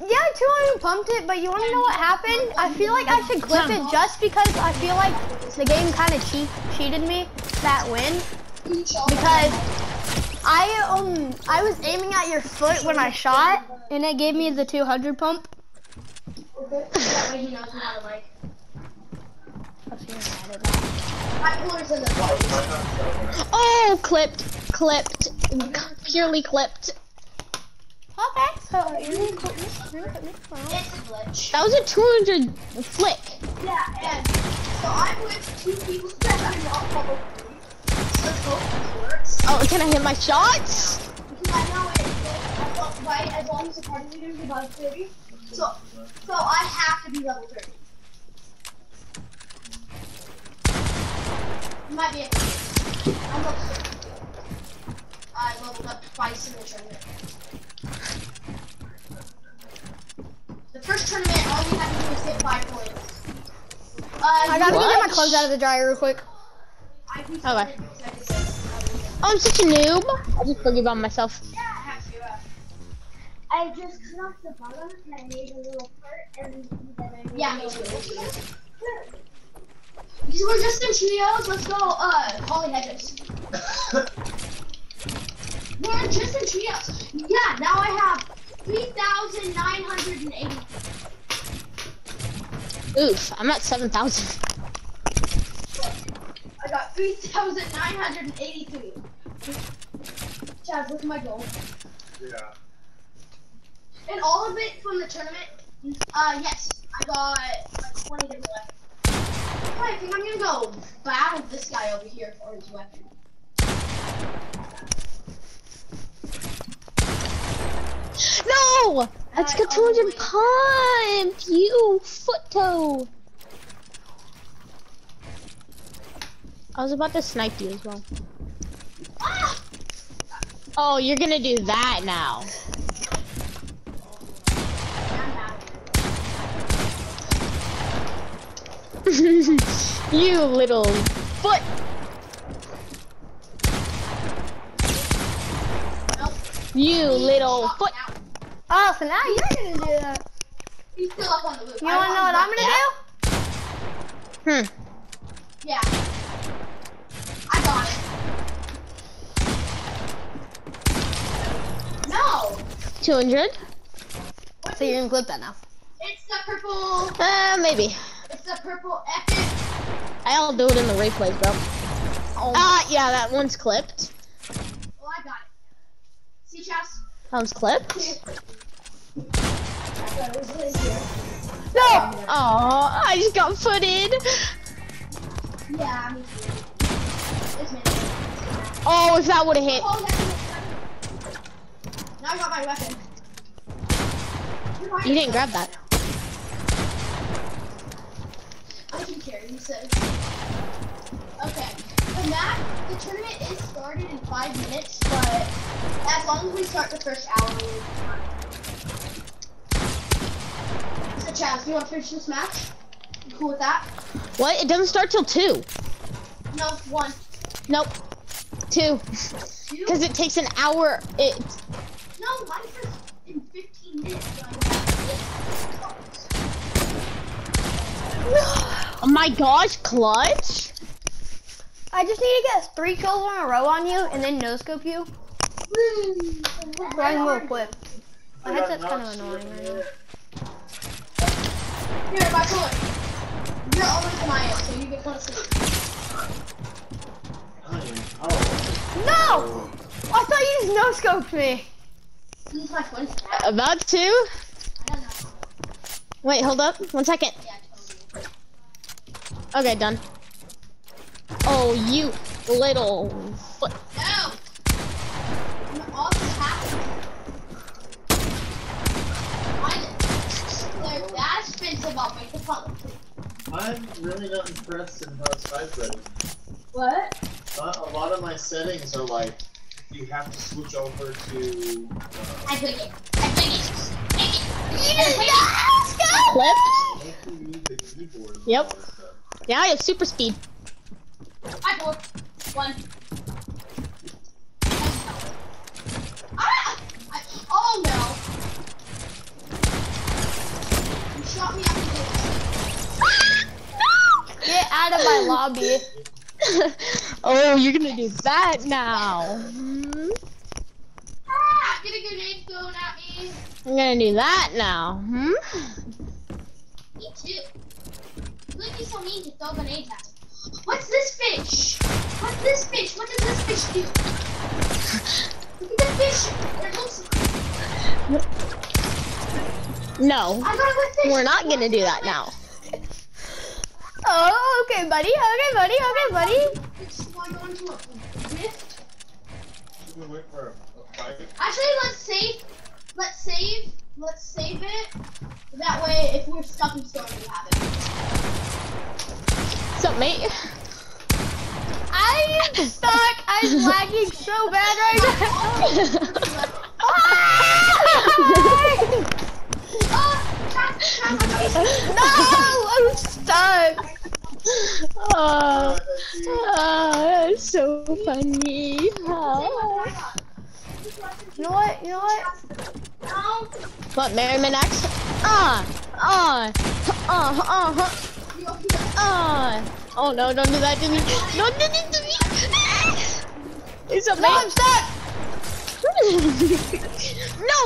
Yeah, 200 pumped it, but you want to know what happened? I feel like I should clip it just because I feel like the game kind of cheat cheated me that win because I um I was aiming at your foot when I shot and it gave me the 200 pump. That way he knows how to like. I was feeling mad at that. Bipolar's in the Oh, clipped, clipped, purely clipped. It's a glitch. That was a 200 flick. Yeah, and so I'm with two people that I'm not probably. So. Oh, can I hit my shots? Because I know it, as right, as long as the leader is above 30. So, so I have to be level 30. Might be able to. I'm level 30. I leveled up twice in the. The tournament, all you have to do is hit five points. Uh, I gotta go get my What? clothes out of the dryer real quick. I Okay. restarted because I decided- Oh, I'm such a noob. I just forgive on myself. Yeah, I have to. Uh, I just cut off the bottom and I made a little part and then I made yeah, me too. Because we're just in trios, let's go, uh, Holly Hedges. we're just in trios. Yeah, now I have 3,980. Oof, I'm at 7,000. I got 3,983. Chaz, look at my goal. Yeah. And all of it from the tournament, uh, yes, I got like 20 different weapons. I think I'm gonna go battle this guy over here for his weapon. No! Let's get 200 pump! You foot toe! I was about to snipe you as well. Ah! Oh, you're gonna do that now. You little foot. Nope. You little foot. Out. Oh, so now you're gonna do that. He's still up on the roof. You wanna know what I'm gonna do? Hmm. Yeah. I got it. No! 200? So you're gonna clip that now. It's the purple. Uh, maybe. It's the purple epic. I'll do it in the replays, bro. Ah, yeah, that one's clipped. Oh, I got it. See, Chas? That one's clipped. No! Oh, I just got footed. Yeah, me too. It's me. Oh, if that would have hit. Oh, Now I got my weapon. You didn't grab that. I can carry you, so. Okay. The map, the tournament is started in five minutes, but as long as we start the first hour, we'll be fine. So, Chaz, do you want to finish this match? You cool with that? What? It doesn't start till 2. No, one. Nope. 2. Two? Because it takes an hour. It. No, mine starts in 15 minutes. Oh my gosh, clutch? I just need to get three kills in a row on you and then no scope you. So I can go equipped. My headset's kind of annoying right now. Here, my toy. You're always in my end, so you get one sleep. Oh. No! I thought you just no scoped me. This is my twin. About to? I don't know. Wait, hold up. One second. Okay, done. Oh, you little foot. No! I'm also happy. Why they're that expensive, I'll make the fun. I'm really not impressed in how it's vibrating. What? Uh, a lot of my settings are like, you have to switch over to. Uh, I think it. I think it. Take it. Yes! Go! Clip? make you use the keyboard. and Yep. all that stuff. Yeah, I have super speed. I four. One. Lobby. oh, you're gonna do that now. Ah, get a grenade thrown at me. I'm gonna do that now. Hmm? Me too. Look, you so mean to throw grenades at me. What's this fish? What's this fish? What does this fish do? Look at the fish. It looks. No, I got a fish. we're not gonna do that now. Oh, okay, buddy. Okay, buddy. Okay, buddy. It's going on to a rift. Should we wait for a, a fight? Actually, let's save. Let's save. Let's save it. That way, if we're stuck in storm, we have it. What's up, mate? I am stuck. I'm lagging so bad right now. Ah! Oh, trap, trap, trap. no, I'm stuck. Oh, oh, that's so funny. Oh. You know what? You know what? What, Merriman X? Ah, ah, ah, ah, ah, You go here. ah. Oh no, don't do that to me. Don't do that to me. It's a No, I'm stuck. no!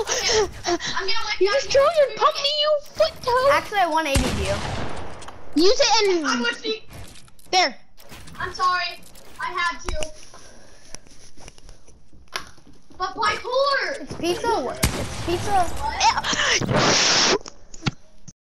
I'm gonna let You just drove your puppy, you foot toe! Actually, I 180 you. Use it I'm with you. there. I'm sorry. I had to. But parkour. It's pizza. It's pizza. What?